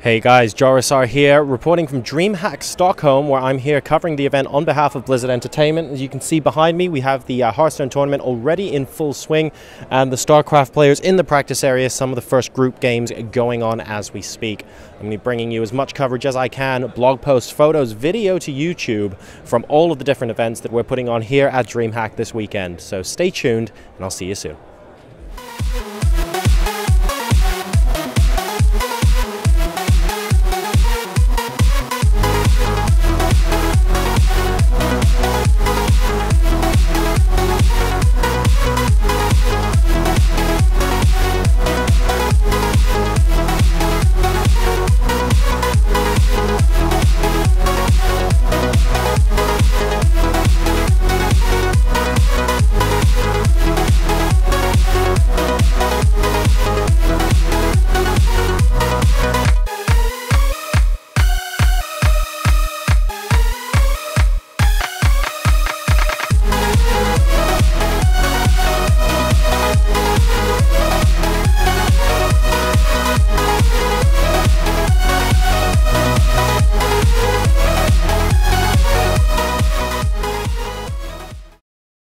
Hey guys, JoRoSaR here, reporting from DreamHack Stockholm, where I'm here covering the event on behalf of Blizzard Entertainment. As you can see behind me, we have the uh, Hearthstone tournament already in full swing, and the StarCraft players in the practice area, some of the first group games going on as we speak. I'm going to be bringing you as much coverage as I can, blog posts, photos, video to YouTube from all of the different events that we're putting on here at DreamHack this weekend. So stay tuned, and I'll see you soon.